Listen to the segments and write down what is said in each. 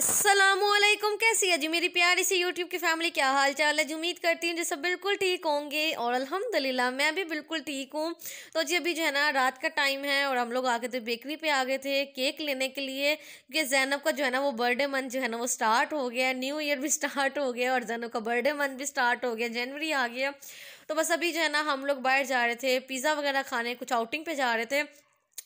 असलकुम कैसी है जी मेरी प्यारी सी यूट्यूब की फैमिली क्या हाल चाल है? जी उम्मीद करती हूँ जो सब बिल्कुल ठीक होंगे और अल्हम्दुलिल्लाह, मैं भी बिल्कुल ठीक हूँ। तो जी अभी जो है ना, रात का टाइम है और हम लोग आ गए थे बेकरी पे आ गए थे केक लेने के लिए, क्योंकि जैनब का जो है ना, वो बर्थडे मंथ जो है ना, वो स्टार्ट हो गया न्यू ईयर भी स्टार्ट हो गया और जैनब का बर्थडे मंथ भी स्टार्ट हो गया जनवरी आ गया। तो बस अभी जो है ना, हम लोग बाहर जा रहे थे पिज़्ज़ा वगैरह खाने, कुछ आउटिंग पे जा रहे थे।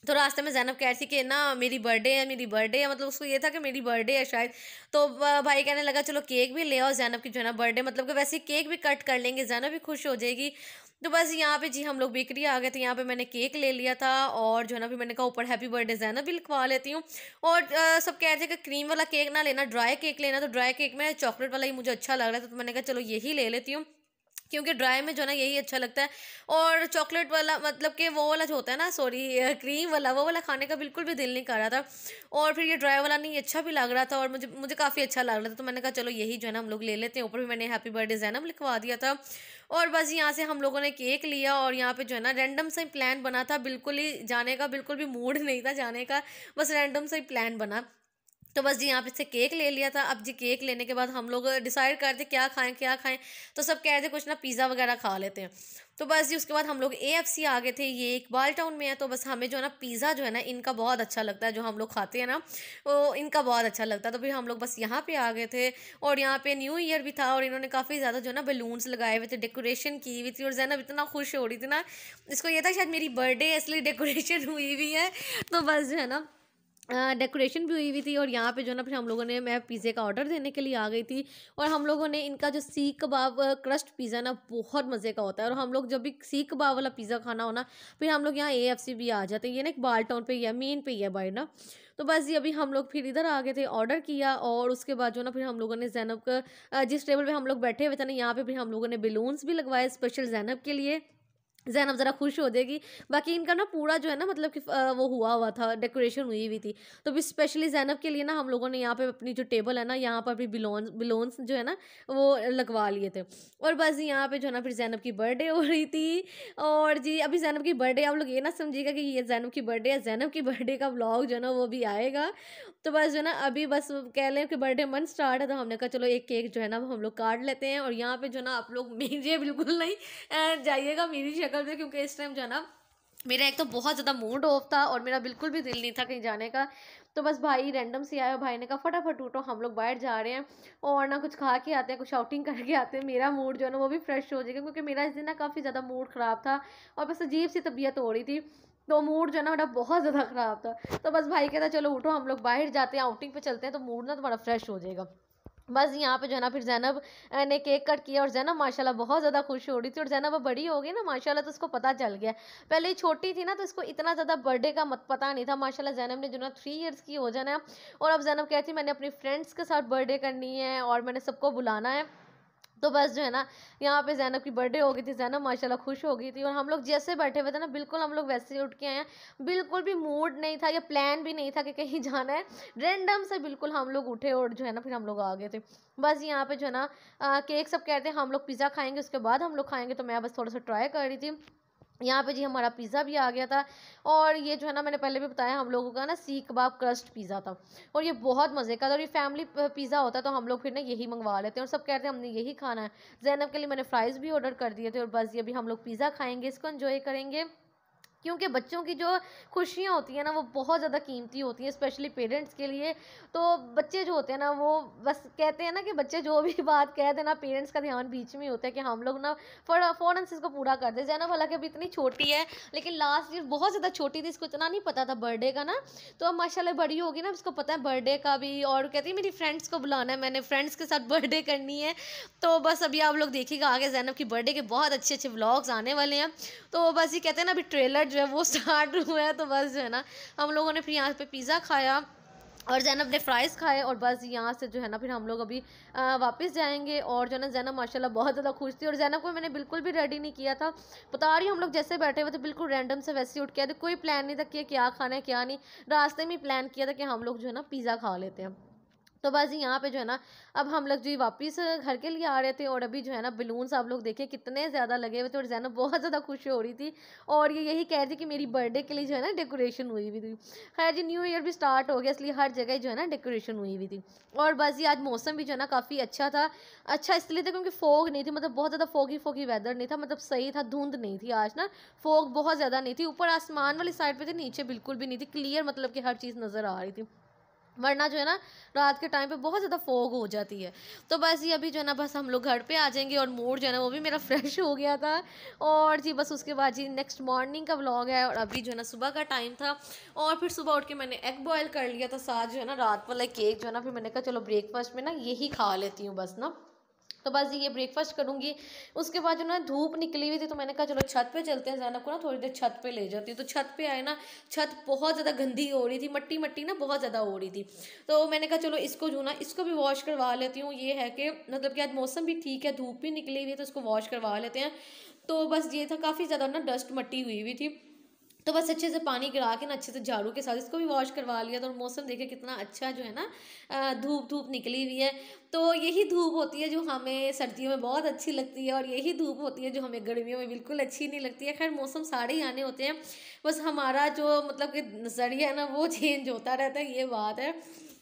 तो रास्ते में जैनब कह रही थी कि ना मेरी बर्थडे है मेरी बर्थडे है। मतलब उसको ये था कि मेरी बर्थडे है शायद। तो भाई कहने लगा चलो केक भी ले आओ जैनब की जो है ना बर्थडे मतलब कि वैसे केक भी कट कर लेंगे जैनब भी खुश हो जाएगी। तो बस यहाँ पे जी हम लोग बेकरी आ गए थे। यहाँ पे मैंने केक ले लिया था और जो है ना फिर मैंने कहा ऊपर हैप्पी बर्थडे जैनब भी लिखवा लेती हूँ। और आ, सब कह रहे थे कि क्रीम वाला केक ना लेना ड्राई केक लेना। तो ड्राई केक में चॉकलेट वाला ही मुझे अच्छा लग रहा था। तो मैंने कहा चलो यही ले लेती हूँ। क्योंकि ड्राई में जो ना, यही अच्छा लगता है। और चॉकलेट वाला मतलब कि वो वाला जो होता है ना सॉरी क्रीम वाला, वो वाला खाने का बिल्कुल भी दिल नहीं कर रहा था। और फिर ये ड्राई वाला नहीं अच्छा भी लग रहा था और मुझे मुझे काफ़ी अच्छा लग रहा था। तो मैंने कहा, चलो, यही जो है ना, हम लोग ले लेते हैं। ऊपर भी मैंने हैप्पी बर्थडे जैनम लिखवा दिया था। और बस यहाँ से हम लोगों ने केक लिया और यहाँ पे जो है ना रैंडम सा ही प्लान बना था। बिल्कुल ही जाने का, बिल्कुल भी मूड नहीं था जाने का। बस रैंडम सा ही प्लान बना। तो बस जी, यहाँ पे से केक ले लिया था। अब जी, केक लेने के बाद हम लोग डिसाइड करते क्या खाएँ क्या खाएँ। तो सब कह रहे थे कुछ ना पिज़्ज़ा वगैरह खा लेते हैं। तो बस जी, उसके बाद हम लोग ए एफ़ सी आ गए थे। ये एक बाल टाउन में है तो बस हमें जो है ना पिज़्ज़ा जो है ना, इनका बहुत अच्छा लगता है, जो हम लोग खाते हैं ना, वो इनका बहुत अच्छा लगता है। तो फिर हम लोग बस यहाँ पे आ गए थे और यहाँ पे न्यू ईयर भी था और इन्होंने काफ़ी ज़्यादा जो है ना बलून्स लगाए हुए थे, डेकोरेशन की हुई थी और जैनब इतना खुश हो रही थी ना। इसको ये था शायद मेरी बर्थडे, इसलिए डेकोरेशन हुई हुई है। तो बस जो है ना डेकोरेशन भी हुई हुई थी और यहाँ पे जो ना, फिर हम लोगों ने, मैं पिज़्ज़े का ऑर्डर देने के लिए आ गई थी और हम लोगों ने इनका जो सीख कबाब क्रस्ट पिज़्ज़ा ना, बहुत मज़े का होता है। और हम लोग जब भी सीख कबाब वाला पिज़्ज़ा खाना हो ना, फिर हम लोग यहाँ ए एफ़ सी भी आ जाते हैं। ये ना एक बाल टाउन पर ही है मेन पे ही है बाहर ना। तो बस ये अभी हम लोग फिर इधर आ गए थे ऑर्डर किया और उसके बाद जो ना, फिर हम लोगों ने जैनब का जिस टेबल पर हम लोग बैठे हुए थे ना, यहाँ पर फिर हम लोगों ने बेलून्स भी लगवाए स्पेशल जैनब के लिए। जैनब ज़रा खुश हो जाएगी। बाकी इनका ना पूरा जो है ना मतलब कि वो हुआ हुआ था डेकोरेशन हुई हुई थी। तो भी स्पेशली जैनब के लिए ना हम लोगों ने यहाँ पे अपनी जो टेबल है ना, यहाँ पर भी बिलोन्स बिलोन्स जो है ना, वो लगवा लिए थे। और बस यहाँ पे जो है ना, फिर जैनब की बर्थडे हो रही थी। और जी अभी जैनब की बर्थडे आप लोग ये ना समझिएगा कि ये जैनब की बर्थडे है जैनब की बर्थडे का ब्लॉग जो है ना, वो भी आएगा। तो बस जो है ना, अभी बस कह लें कि बर्थडे मंथ स्टार्ट है तो हमने कहा चलो एक केक जो है ना, हम लोग काट लेते हैं। और यहाँ पर जो है ना, आप लोग मुझे बिल्कुल नहीं जाइएगा, मेरी में क्योंकि इस टाइम जो है ना, मेरा एक तो बहुत ज़्यादा मूड ऑफ़ था और मेरा बिल्कुल भी दिल नहीं था कहीं जाने का। तो बस भाई रैंडम से आया, भाई ने कहा, फटाफट उठो, हम लोग बाहर जा रहे हैं। और ना कुछ खा के आते हैं, कुछ आउटिंग करके आते हैं। मेरा मूड जो है ना, वो भी फ्रेश हो जाएगा, क्योंकि मेरा इस दिन ना काफ़ी ज़्यादा मूड ख़राब था और बस अजीब सी तबीयत हो रही थी। तो मूड जो है ना, मेरा बहुत ज़्यादा ख़राब था। तो बस भाई कहता, चलो उठो, हम लोग बाहर जाते हैं आउटिंग पे चलते हैं। तो मूड ना तुम्हारा फ्रेश हो जाएगा। बस यहाँ पे जो है ना, फिर जैनब ने केक कट किया और जैनब माशाल्लाह बहुत ज़्यादा खुश हो रही थी और जैनब बड़ी हो गई ना, माशाल्लाह तो उसको पता चल गया। पहले ही छोटी थी ना तो इसको इतना ज़्यादा बर्थडे का मत, पता नहीं था, माशाल्लाह जैनब ने जो ना थ्री इयर्स की हो जाना और अब जैनब कहती मैंने अपनी फ्रेंड्स के साथ बर्थडे करनी है और मैंने सबको बुलाना है। तो बस जो है ना, यहाँ पे जैनब की बर्थडे हो गई थी जैनब माशाल्लाह खुश हो गई थी और हम लोग जैसे बैठे हुए थे ना, बिल्कुल हम लोग वैसे ही उठ के आए हैं। बिल्कुल भी मूड नहीं था या प्लान भी नहीं था कि कहीं जाना है। रेंडम से बिल्कुल हम लोग उठे और जो है ना, फिर हम लोग आ गए थे। बस यहाँ पे जो है ना केक सब कहते हैं, हम लोग पिज़्ज़ा खाएँगे, उसके बाद हम लोग खाएँगे तो मैं बस थोड़ा सा ट्राई कर रही थी। यहाँ पे जी हमारा पिज़्ज़ा भी आ गया था और ये जो है ना मैंने पहले भी बताया हम लोगों का ना सी कबाब क्रस्ट पिज़्ज़ा था और ये बहुत मज़े का था और ये फैमिली पिज़्ज़ा होता है तो हम लोग फिर ना यही मंगवा लेते हैं और सब कहते हैं हमने यही खाना है। जैनब के लिए मैंने फ़्राइज़ भी ऑर्डर कर दिए थे और बस ये अभी हम लोग पिज़्ज़ा खाएँगे, इसको इन्जॉय करेंगे। क्योंकि बच्चों की जो खुशियाँ होती हैं ना, वो बहुत ज़्यादा कीमती होती हैं स्पेशली पेरेंट्स के लिए। तो बच्चे जो होते हैं ना, वो बस कहते हैं ना कि बच्चे जो भी बात कह देना पेरेंट्स का ध्यान बीच में होता है कि हम लोग ना फ़ौरन से इसको पूरा कर दे। जैनब हालाँकि अभी इतनी छोटी है, लेकिन लास्ट ईयर बहुत ज़्यादा छोटी थी, इसको इतना नहीं पता था बर्थडे का ना। तो अब माशाल्लाह बड़ी होगी ना इसको पता है बर्थडे का भी, और कहती है, मेरी फ्रेंड्स को बुलाना है, मैंने फ्रेंड्स के साथ बर्थडे करनी है। तो बस अभी आप लोग देखिएगा आगे जैनब की बर्थडे के बहुत अच्छे अच्छे ब्लॉग्स आने वाले हैं। तो बस ये कहते हैं ना, अभी ट्रेलर जो है वो स्टार्ट हुआ है तो बस जो है ना, हम लोगों ने फिर यहाँ पे पिज़्ज़ा खाया और जैनब ने फ्राइज़ खाए और बस यहाँ से जो है ना फिर हम लोग अभी वापस जाएँगे और जो है ना जैनब माशाल्लाह बहुत ज़्यादा खुश थी और जैनब को मैंने बिल्कुल भी रेडी नहीं किया था। बता रही हम लोग जैसे बैठे हुए थे, बिल्कुल रैंडम से वैसे उठ के थे, कोई प्लान नहीं था कि क्या खाना है, क्या नहीं। रास्ते में प्लान किया था कि हम लोग जो है ना पिज़्ज़ा खा लेते हैं। तो बस यहाँ पे जो है ना, अब हम लोग जो वापस घर के लिए आ रहे थे और अभी जो है ना बलून्स आप लोग देखे कितने ज़्यादा लगे हुए थे और जैना बहुत ज़्यादा खुश हो रही थी और ये यही कह रही थी कि मेरी बर्थडे के लिए जो है ना डेकोरेशन हुई हुई थी। खैर जी न्यू ईयर भी स्टार्ट हो गया, इसलिए हर जगह जो है ना डेकोरेशन हुई हुई थी। और बस ये आज मौसम भी जो है ना काफ़ी अच्छा था। अच्छा इसलिए था क्योंकि फोग नहीं थी मतलब बहुत ज़्यादा फोगी फोगी वेदर नहीं था मतलब सही था, धुंध नहीं थी आज ना। फोग बहुत ज़्यादा नहीं थी, ऊपर आसमान वाली साइड पर थी, नीचे बिल्कुल भी नहीं थी क्लियर मतलब कि हर चीज़ नज़र आ रही थी। वरना जो है ना, रात के टाइम पे बहुत ज़्यादा फोग हो जाती है। तो बस ये अभी जो है ना, बस हम लोग घर पे आ जाएँगे और मूड जो है ना, वो भी मेरा फ्रेश हो गया था। और जी, बस उसके बाद जी नेक्स्ट मॉर्निंग का व्लॉग है और अभी जो है ना, सुबह का टाइम था। और फिर सुबह उठ के मैंने एग बॉयल कर लिया था साथ जो है ना, रात वाला केक जो है ना, फिर मैंने कहा, चलो ब्रेकफास्ट में ना, यही खा लेती हूँ बस ना। तो बस ये ब्रेकफास्ट करूँगी। उसके बाद जो ना धूप निकली हुई थी तो मैंने कहा, चलो, छत पे चलते हैं, जैनब को ना थोड़ी देर छत पे ले जाती हूँ। तो छत पे आए ना, छत बहुत ज़्यादा गंदी हो रही थी मट्टी मट्टी ना बहुत ज़्यादा हो रही थी। तो मैंने कहा, चलो, इसको जो ना, इसको भी वॉश करवा लेती हूँ। ये है कि मतलब कि आज मौसम भी ठीक है, धूप भी निकली हुई है तो इसको वॉश करवा लेते हैं। तो बस ये था, काफ़ी ज़्यादा ना डस्ट मट्टी हुई हुई थी। तो बस अच्छे से पानी गिरा के ना अच्छे से झाड़ू के साथ इसको भी वॉश करवा लिया तो मौसम देखे कितना अच्छा जो है ना धूप धूप निकली हुई है। तो यही धूप होती है जो हमें सर्दियों में बहुत अच्छी लगती है और यही धूप होती है जो हमें गर्मियों में बिल्कुल अच्छी नहीं लगती है। खैर, मौसम सारे ही आने होते हैं। बस हमारा जो मतलब कि नज़रिया है ना, वो चेंज होता रहता है, ये बात है।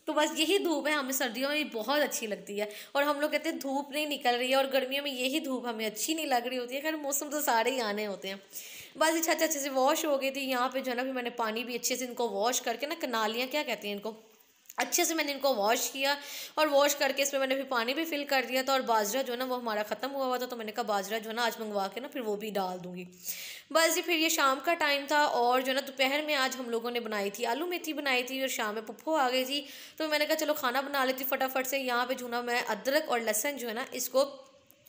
तो बस यही धूप है, हमें सर्दियों में बहुत अच्छी लगती है। और हम लोग कहते हैं धूप नहीं निकल रही है और गर्मियों में यही धूप हमें अच्छी नहीं लग रही होती है। खैर, मौसम तो सारे ही आने होते हैं। बस अच्छे अच्छे से वॉश हो गई थी, यहाँ पे जो है ना फिर मैंने पानी भी अच्छे से इनको वॉश करके ना, कनालियाँ, क्या कहती हैं इनको? अच्छे से मैंने इनको वॉश किया और वॉश करके इसमें मैंने फिर पानी भी फिल कर दिया था और बाजरा जो है ना, वो हमारा ख़त्म हुआ हुआ था तो मैंने कहा बाजरा जो है ना, आज मंगवा के ना, फिर वो भी डाल दूँगी। बस जी, फिर ये शाम का टाइम था और जो है ना, दोपहर में आज हम लोगों ने बनाई थी आलू मेथी बनाई थी और शाम में पुप्पो आ गई थी तो मैंने कहा चलो खाना बना लेती फटाफट से, यहाँ पर जो ना, मैं अदरक और लहसन जो है ना, इसको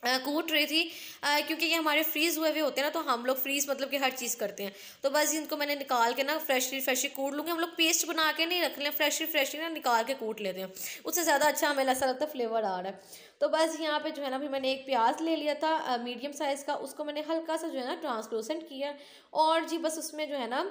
कूट रही थी आ, क्योंकि ये हमारे फ्रीज़ हुए हुए होते हैं ना तो हम लोग फ्रीज़ मतलब कि हर चीज़ करते हैं। तो बस इनको मैंने निकाल के ना फ्रेशली फ्रेशली कूट लूँगी। हम लोग पेस्ट बना के नहीं रख लें फ्रेशली फ्रेशली ना निकाल के कूट लेते हैं। उससे ज़्यादा अच्छा हमें ऐसा लगता है फ्लेवर आ रहा है। तो बस यहाँ पे जो है ना भी मैंने एक प्याज ले लिया था मीडियम साइज़ का उसको मैंने हल्का सा जो है ना ट्रांसलूसेंट किया। और जी बस उसमें जो है ना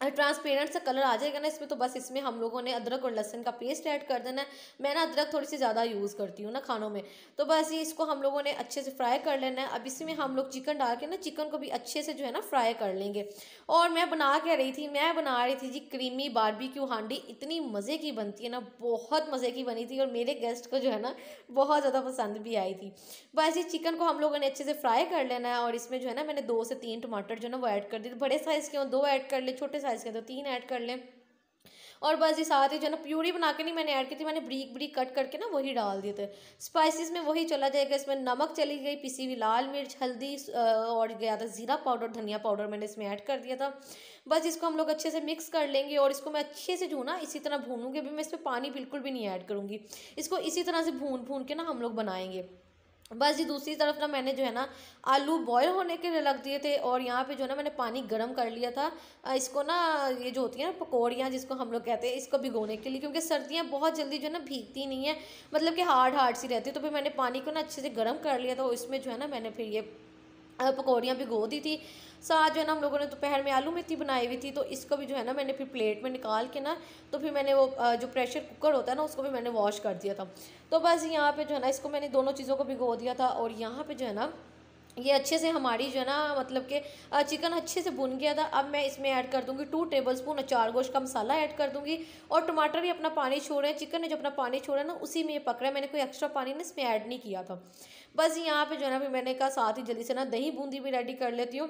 ट्रांसपेरेंट सा कलर आ जाएगा ना इसमें तो बस इसमें हम लोगों ने अदरक और लहसन का पेस्ट ऐड कर देना है। मैं ना अदरक थोड़ी सी ज़्यादा यूज़ करती हूँ ना खानों में। तो बस ये इसको हम लोगों ने अच्छे से फ्राई कर लेना है। अब इसमें हम लोग चिकन डाल के ना चिकन को भी अच्छे से जो है ना फ्राई कर लेंगे। और मैं बना क्या रही थी, मैं बना रही थी जी क्रीमी बारबी क्यू हांडी। इतनी मज़े की बनती है ना, बहुत मज़े की बनी थी और मेरे गेस्ट को जो है ना, बहुत ज़्यादा पसंद भी आई थी। बस ये चिकन को हम लोगों ने अच्छे से फ्राई कर लेना है और इसमें जो है ना, मैंने दो से तीन टमाटर जो है ना वो ऐड कर दी बड़े साइज़ के दो ऐड कर ले, छोटे साइज़ के तो तीन ऐड कर लें। और बस ये साथ ही जो है ना, प्यूरी बना के नहीं मैंने ऐड की थी, मैंने ब्रीक ब्रीक कट करके ना वही डाल दिए थे। स्पाइसेस में वही चला जाएगा, इसमें नमक चली गई, पिसी हुई लाल मिर्च, हल्दी और गया था ज़ीरा पाउडर धनिया पाउडर मैंने इसमें ऐड कर दिया था। बस इसको हम लोग अच्छे से मिक्स कर लेंगे, और इसको मैं अच्छे से जो ना, इसी तरह भूनूँगी। अभी मैं इसमें पानी बिल्कुल भी नहीं ऐड करूँगी। इसको इसी तरह से भून भून के ना हम लोग बनाएँगे। बस जी, दूसरी तरफ़ ना मैंने जो है ना आलू बॉयल होने के लिए रख दिए थे और यहाँ पे जो है ना मैंने पानी गर्म कर लिया था। इसको ना ये जो होती है ना पकौड़ियाँ जिसको हम लोग कहते हैं, इसको भिगोने के लिए, क्योंकि सर्दियाँ बहुत जल्दी जो है ना भीगती नहीं है मतलब कि हार्ड हार्ड सी रहती है तो फिर मैंने पानी को ना अच्छे से गर्म कर लिया था इसमें जो है ना मैंने फिर ये पकौड़ियाँ भिगो दी थी। साथ जो है ना, हम लोगों ने दोपहर में आलू मेथी बनाई हुई थी तो इसको भी जो है ना, मैंने फिर प्लेट में निकाल के ना तो फिर मैंने वो जो प्रेशर कुकर होता है ना, उसको भी मैंने वॉश कर दिया था। तो बस यहाँ पे जो है ना, इसको मैंने दोनों चीज़ों को भिगो दिया था और यहाँ पे जो है ना ये अच्छे से हमारी जो है ना मतलब कि चिकन अच्छे से भुन गया था। अब मैं इसमें ऐड कर दूँगी टू टेबल स्पून अचार गोश का मसाला ऐड कर दूँगी। और टमाटर भी अपना पानी छोड़े चिकन ने जो अपना पानी छोड़ा ना, उसी में ये पकड़ा मैंने कोई एक्स्ट्रा पानी ना इसमें ऐड नहीं किया था। बस यहाँ पर जो है ना मैंने कहा साथ ही जल्दी से ना दही बूंदी भी रेडी कर लेती हूँ।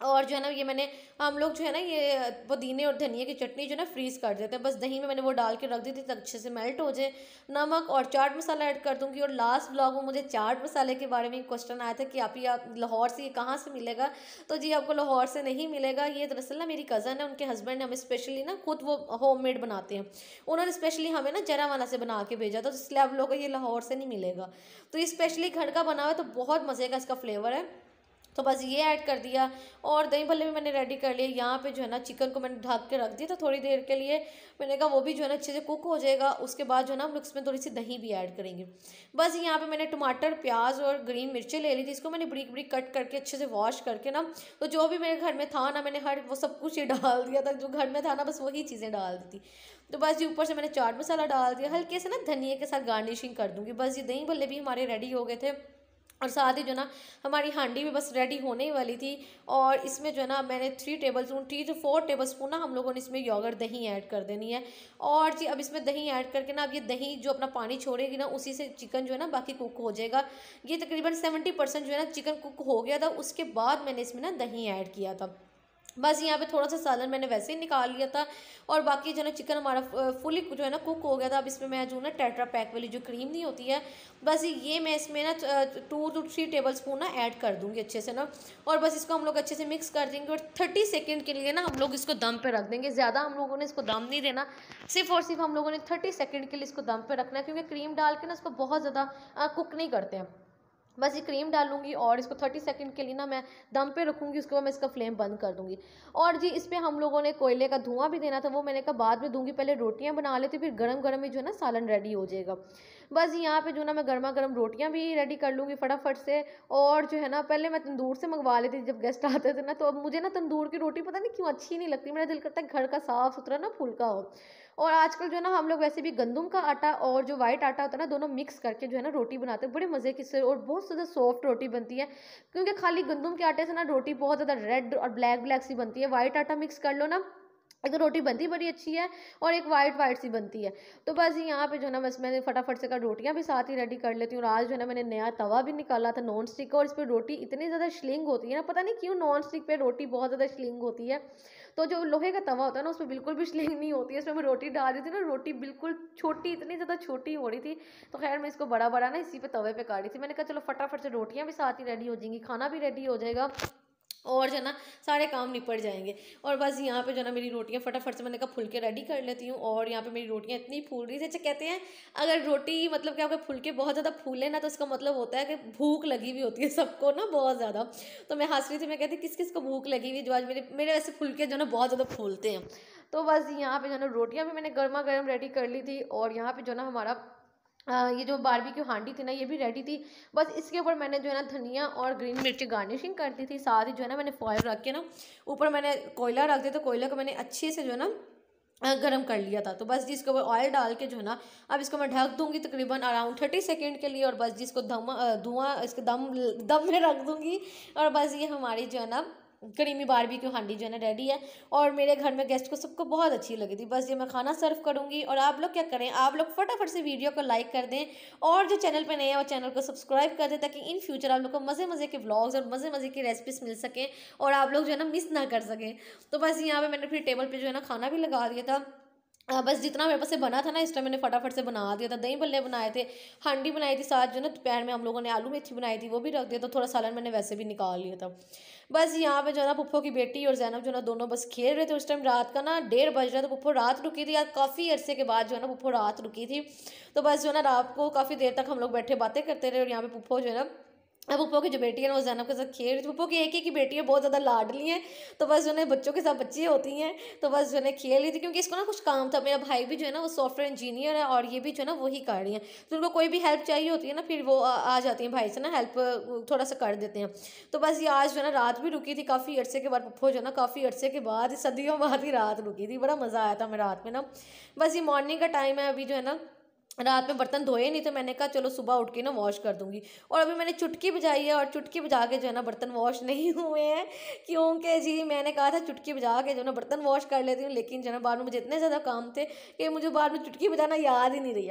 और जो है ना, ये मैंने, हम लोग जो है ना, ये पुदीने और धनिया की चटनी जो है ना फ्रीज़ कर देते हैं। बस दही में मैंने वो डाल के रख दी थी, तक अच्छे से मेल्ट हो जाए। नमक और चाट मसाला ऐड कर दूँगी, और लास्ट ब्लॉग में मुझे चाट मसाले के बारे में क्वेश्चन आया था कि आप, ये लाहौर से ये कहाँ से मिलेगा? तो जी, आपको लाहौर से नहीं मिलेगा। ये दरअसल ना, मेरी कज़न है, उनके हस्बैंड हमें स्पेशली ना, खुद वो होम बनाते हैं। उन्होंने स्पेशली हमें ना जरा वाला से बना के भेजा तो इसलिए आप लोगों को ये लाहौर से नहीं मिलेगा। तो ये स्पेशली घर का बना हुआ तो बहुत मज़े का इसका फ्लेवर है। तो बस ये ऐड कर दिया और दही भल्ले भी मैंने रेडी कर लिए। यहाँ पे जो है ना चिकन को मैंने ढक के रख दिया था थोड़ी देर के लिए मैंने कहा वो भी जो है ना अच्छे से कुक हो जाएगा। उसके बाद जो है ना हम लोग इसमें थोड़ी सी दही भी ऐड करेंगे। बस यहाँ पे मैंने टमाटर, प्याज और ग्रीन मिर्चें ले ली थी। इसको मैंने बड़ी बड़ी कट करके अच्छे से वॉश करके ना तो जो भी मेरे घर में था ना, मैंने हर वो सब कुछ ही डाल दिया था। जो घर में था ना, बस वही चीज़ें डाल दी तो बस ये ऊपर से मैंने चाट मसाला डाल दिया। हल्के से ना धनिया के साथ गार्निशिंग कर दूँगी। बस ये दही भल्ले भी हमारे रेडी हो गए थे। और साथ ही जो ना, हमारी हांडी भी बस रेडी होने ही वाली थी और इसमें जो है ना, मैंने three tablespoon three two four tablespoon ना हम लोगों ने इसमें योगर दही ऐड कर देनी है। और जी, अब इसमें दही ऐड करके ना, अब ये दही जो अपना पानी छोड़ेगी ना, उसी से चिकन जो है ना, बाकी कुक हो जाएगा। ये तकरीबन सेवेंटी परसेंट जो है ना चिकन कुक हो गया था, उसके बाद मैंने इसमें ना दही ऐड किया था। बस यहाँ पे थोड़ा सा सालन मैंने वैसे ही निकाल लिया था और बाकी जो है ना चिकन हमारा फुली जो है ना कुक हो गया था। अब इसमें मैं जो ना टेट्रा पैक वाली जो क्रीम नहीं होती है, बस ये मैं इसमें ना two two three tablespoon ना ऐड कर दूँगी अच्छे से ना। और बस इसको हम लोग अच्छे से मिक्स कर देंगे और थर्टी सेकेंड के लिए ना हम लोग इसको दम पर रख देंगे। ज़्यादा हम लोगों ने इसको दम नहीं देना। सिर्फ़ और सिर्फ़ हम लोगों ने थर्टी सेकेंड के लिए इसको दम पर रखना है, क्योंकि क्रीम डाल के ना इसको बहुत ज़्यादा कुक नहीं करते हैं बस ये क्रीम डालूँगी और इसको थर्टी सेकंड के लिए ना मैं दम पे रखूँगी, उसके बाद मैं इसका फ्लेम बंद कर दूँगी। और जी, इस पर हम लोगों ने कोयले का धुआँ भी देना था, वो मैंने कहा बाद में दूँगी, पहले रोटियाँ बना लेती, फिर गर्म गर्म में जो है ना सालन रेडी हो जाएगा। बस यहाँ पे जो ना मैं गर्मा गर्म रोटियाँ भी रेडी कर लूँगी फटाफट से, और जो है ना पहले मैं तंदूर से मंगवा लेती जब गेस्ट आते थे ना तो अब मुझे ना तंदूर की रोटी पता नहीं क्यों अच्छी नहीं लगती, मेरा दिल करता है घर का साफ़ सुथरा ना फुल्का हो। और आजकल जो है ना, हम लोग वैसे भी गंदम का आटा और जो वाइट आटा होता है ना, दोनों मिक्स करके जो है ना, रोटी बनाते हैं। बड़े मज़े की से और बहुत ज़्यादा सॉफ्ट रोटी बनती है, क्योंकि खाली गंदम के आटे से ना, रोटी बहुत ज़्यादा रेड और ब्लैक ब्लैक सी बनती है। वाइट आटा मिक्स कर लो ना एक तो रोटी बनती बड़ी अच्छी है और एक वाइट वाइट सी बनती है। तो बस यहाँ पे जो है ना, बस मैंने फटाफट से कर रोटियाँ भी साथ ही रेडी कर लेती हूँ और आज जो है ना, मैंने नया तवा भी निकाला था नॉन स्टिक का और इस पर रोटी इतनी ज़्यादा श्लिंग होती है ना, पता नहीं क्यों नॉन स्टिक पे रोटी बहुत ज़्यादा श्लिंग होती है। तो जो लोहे का तवा होता है ना, उसमें बिल्कुल भी श्लिंग नहीं होती है, इसमें मैं रोटी डाल रही थी ना, रोटी बिल्कुल छोटी, इतनी ज़्यादा छोटी हो रही थी। तो खैर मैं इसको बड़ा बड़ा ना इसी पे तवे पे काट रही थी। मैंने कहा चलो फटाफट से रोटियाँ भी साथ ही रेडी हो जाएँगी, खाना भी रेडी हो जाएगा। और जो है ना, सारे काम निपट जाएँगे। और बस यहाँ पे जो ना, मेरी रोटियाँ फटाफट से मैंने कहा फुलके रेडी कर लेती हूँ और यहाँ पे मेरी रोटियाँ इतनी फूल रही थी अच्छा कहते हैं, अगर रोटी मतलब क्या आपके फुलके बहुत ज़्यादा फूले ना तो उसका मतलब होता है कि भूख लगी हुई होती है सबको ना बहुत ज़्यादा। तो मैं हंस रही थी, मैं कहती किस किस को भूख लगी हुई जो आज मेरे मेरे वैसे फुलके जो ना बहुत ज़्यादा फूलते हैं। तो बस यहाँ पर जो ना, रोटियाँ भी मैंने गर्मा गर्म रेडी कर ली थी और यहाँ पर जो ना, हमारा ये जो बारबी की हांडी थी ना, ये भी रेडी थी। बस इसके ऊपर मैंने जो है ना धनिया और ग्रीन मिर्ची गार्निशिंग कर दी थी। साथ ही जो है ना मैंने फॉयल रख के ना, ऊपर मैंने कोयला रख दिया तो कोयला को मैंने अच्छे से जो है ना गर्म कर लिया था। तो बस जिसके ऊपर ऑयल डाल के जो है ना, अब इसको मैं ढक दूँगी तकरीबन अराउंड थर्टी सेकेंड के लिए और बस जिसको धम धुआँ, इसके दम दम में रख दूँगी। और बस ये हमारी जो है ना करीमी की हांडी जो है ना रेडी है। और मेरे घर में गेस्ट को सबको बहुत अच्छी लगी थी। बस ये मैं खाना सर्व करूँगी और आप लोग क्या करें? आप लोग फटाफट से वीडियो को लाइक कर दें और जो चैनल पर नए हैं, वो चैनल को सब्सक्राइब कर दें ताकि इन फ्यूचर आप लोग को मज़े मज़े के ब्लॉग्स और मज़े मज़े की रेसिपीज़ मिल सकें और आप लोग जो है ना मिस ना कर सकें। तो बस यहाँ पर मैंने फिर टेबल पर जो है ना खाना भी लगा दिया था। बस जितना मेरे पास से बना था ना, इस टाइम मैंने फटाफट से बना दिया था। दही बल्ले बनाए थे, हांडी बनाई थी, साथ जो ना दोपहर में हम लोगों ने आलू मेथी बनाई थी, वो भी रख दिया था, थोड़ा सालन मैंने वैसे भी निकाल लिया था। बस यहाँ पे जो है ना पुप्पो की बेटी और जैनब जो ना, दोनों बस खेल रहे थे उस टाइम रात का ना, डेढ़ बज रहा था पुप्पो रात रुकी थी यार काफ़ी अरसे के बाद जो है ना पुप्पो रात रुकी थी। तो बस जो है ना, रात को काफ़ी देर तक हम लोग बैठे बातें करते रहे और यहाँ पे पुप्पो जो है ना अब पप्पो की जो बेटी है, वो जैनब के साथ खेल रही थी। पप्पो की एक ही की बेटी है बहुत ज़्यादा लाडली है तो बस जो है बच्चों के साथ बच्ची होती हैं तो बस जो है खेल रही थी, क्योंकि इसको ना कुछ काम था। मेरा भाई भी जो है ना, वो सॉफ्टवेयर इंजीनियर है और ये भी जो है ना वही कर रही हैं। तो उनको कोई भी हेल्प चाहिए होती है ना, फिर वो आ जाती हैं भाई से ना हेल्प थोड़ा सा कर देते हैं। तो बस ये आज जो है ना, रात भी रुकी थी काफ़ी अर्से के बाद, पप्पो जो है ना, काफ़ी अर्से के बाद, सदियों बाद ही रात रुकी थी। बड़ा मज़ा आया था मैं रात में ना। बस ये मॉर्निंग का टाइम है, अभी जो है ना रात में बर्तन धोए नहीं तो मैंने कहा, चलो सुबह उठ के ना वॉश कर दूँगी। और अभी मैंने चुटकी बजाई है और चुटकी बजा के जो है ना बर्तन वॉश नहीं हुए हैं। क्योंकि जी, मैंने कहा था चुटकी बजा के जो है ना बर्तन वॉश कर लेती हूँ, लेकिन जो है बाद में मुझे इतने ज़्यादा काम थे कि मुझे बाद में चुटकी बजाना याद ही नहीं रही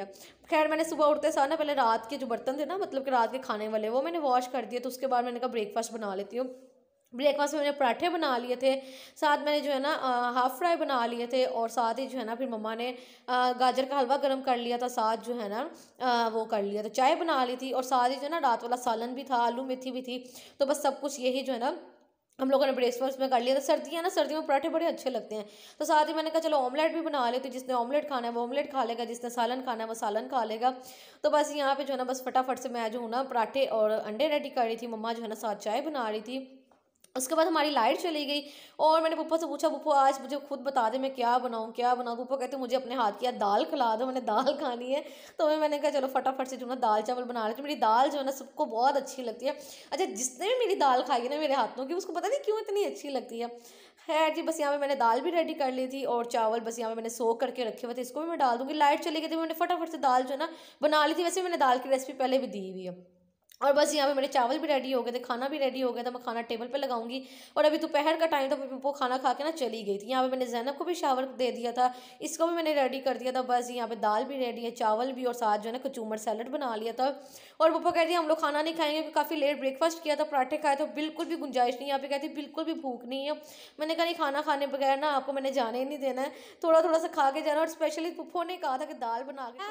खैर, मैंने सुबह उठते साथ ना पहले रात के जो बर्तन थे ना मतलब कि रात के खाने वाले, वो मैंने वॉश कर दिए तो उसके बाद मैंने कहा ब्रेकफास्ट बना लेती हूँ। ब्रेकफास्ट में मैंने पराठे बना लिए थे, साथ मैंने जो है ना हाफ़ फ्राई बना लिए थे और साथ ही जो है ना, फिर मम्मा ने गाजर का हलवा गर्म कर लिया था, साथ जो है ना वो कर लिया था, चाय बना ली थी और साथ ही जो है ना, रात वाला सालन भी था, आलू मेथी भी थी तो बस सब कुछ यही जो है ना, हम लोगों ने ब्रेकफास्ट में कर लिया था। सर्दियाँ ना, सर्दियों में पराठे बड़े अच्छे लगते हैं तो साथ ही मैंने कहा, चलो ऑमलेट भी बना लेती जिसने ऑमलेट खाना है, वो ऑमलेट खा लेगा, जिसने सालन खाना है, वो सालन खा लेगा। तो बस यहाँ पे जो है ना, बस फटाफट से मैं जो हूँ ना, पराठे और अंडे रेडी कर रही थी, मम्मा जो है ना, साथ चाय बना रही थी। उसके बाद हमारी लाइट चली गई और मैंने पप्पा से पूछा, पप्पा, आज मुझे खुद बता दे, मैं क्या बनाऊँ क्या बनाऊँ? पप्पा कहते, मुझे अपने हाथ की दाल खिला दो, मैंने दाल खानी है। तो मैं, मैंने कहा, चलो, फटाफट से जो ना, दाल चावल बना रही मेरी दाल जो है ना, सबको बहुत अच्छी लगती है। अच्छा जिसने भी मेरी दाल खाई है ना, मेरे हाथों की, उसको पता नहीं क्यों इतनी अच्छी लगती है। खैर जी, बस यहाँ पे मैंने दाल भी रेडी कर ली थी और चावल बस यहाँ पे मैंने सो करके रखे हुए थे, इसको भी मैं डाल दूँगी। लाइट चली गई थी, मैंने फटाफट से दाल जो है ना, बना ली थी। वैसे मैंने दाल की रेसिपी पहले भी दी हुई है। और बस यहाँ पे मेरे चावल भी रेडी हो गए थे, खाना भी रेडी हो गया था, मैं खाना टेबल पे लगाऊँगी। और अभी दोपहर का टाइम था वो खाना खा के ना चली गई थी। यहाँ पे मैंने जैनब को भी शावर दे दिया था, इसको भी मैंने रेडी कर दिया था। बस यहाँ पे दाल भी रेडी है, चावल भी और साथ जो है ना कचूमर सैलड बना लिया था। और पप्पा कहती है हम लोग खाना नहीं खाएँगे, क्योंकि काफ़ी लेट ब्रेकफास्ट किया था, पराठे खाए तो बिल्कुल भी गुंजाइश नहीं यहाँ पे कहती बिल्कुल भी भूख नहीं है। मैंने कहा, नहीं, खाना खाने बगैर ना आपको मैंने जाने ही नहीं देना है। थोड़ा थोड़ा सा खा के जाना और स्पेशली पुप्पो ने कहा था कि दाल बना के